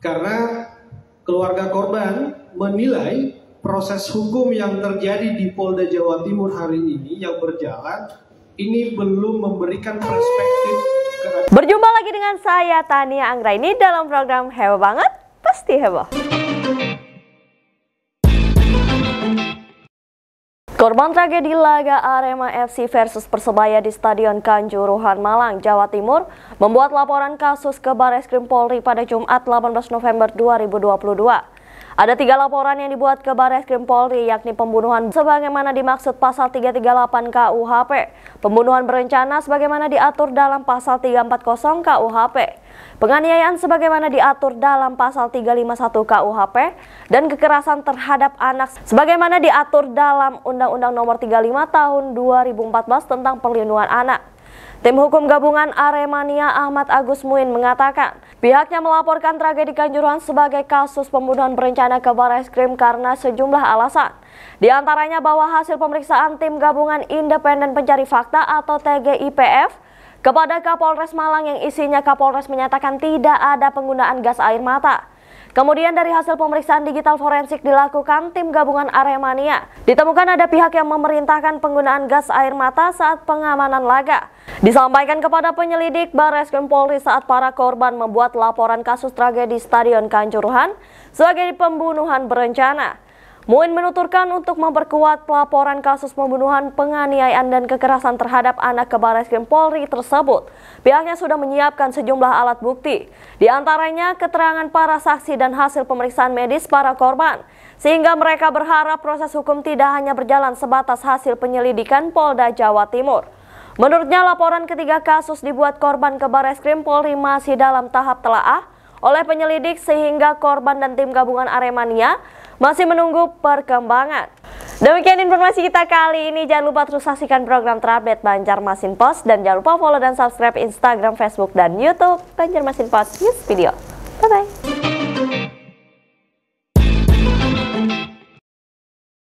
karena keluarga korban menilai proses hukum yang terjadi di Polda Jawa Timur hari ini yang berjalan ini belum memberikan perspektif Berjumpa lagi dengan saya Tania Anggraini dalam program Heboh Banget, Pasti Heboh. Korban tragedi laga Arema FC versus Persebaya di Stadion Kanjuruhan Malang, Jawa Timur membuat laporan kasus ke Baris Krim Polri pada Jumat 18 November 2022. Ada tiga laporan yang dibuat ke Baris Krim Polri yakni pembunuhan sebagaimana dimaksud pasal 338 KUHP, pembunuhan berencana sebagaimana diatur dalam pasal 340 KUHP, penganiayaan sebagaimana diatur dalam pasal 351 KUHP, dan kekerasan terhadap anak sebagaimana diatur dalam Undang-Undang Nomor 35 Tahun 2014 tentang Perlindungan Anak. Tim hukum gabungan Aremania Ahmad Agus Muin mengatakan pihaknya melaporkan tragedi Kanjuruhan sebagai kasus pembunuhan berencana ke Baris Krim karena sejumlah alasan. Di antaranya bahwa hasil pemeriksaan tim gabungan independen pencari fakta atau TGIPF kepada Kapolres Malang yang isinya Kapolres menyatakan tidak ada penggunaan gas air mata. Kemudian dari hasil pemeriksaan digital forensik dilakukan tim gabungan Aremania. Ditemukan ada pihak yang memerintahkan penggunaan gas air mata saat pengamanan laga. Disampaikan kepada penyelidik Barreskrim Polri saat para korban membuat laporan kasus tragedi Stadion Kanjuruhan sebagai pembunuhan berencana. Muin menuturkan untuk memperkuat laporan kasus pembunuhan, penganiayaan, dan kekerasan terhadap anak ke Barreskrim Polri tersebut. Pihaknya sudah menyiapkan sejumlah alat bukti, di antaranya keterangan para saksi dan hasil pemeriksaan medis para korban, sehingga mereka berharap proses hukum tidak hanya berjalan sebatas hasil penyelidikan Polda Jawa Timur. Menurutnya laporan ketiga kasus dibuat korban ke Barreskrim Polri masih dalam tahap telaah oleh penyelidik sehingga korban dan tim gabungan Aremania masih menunggu perkembangan. Demikian informasi kita kali ini. Jangan lupa terus saksikan program terupdate Banjarmasin Post dan jangan lupa follow dan subscribe Instagram, Facebook, dan YouTube Banjarmasin Post News Video. Bye bye.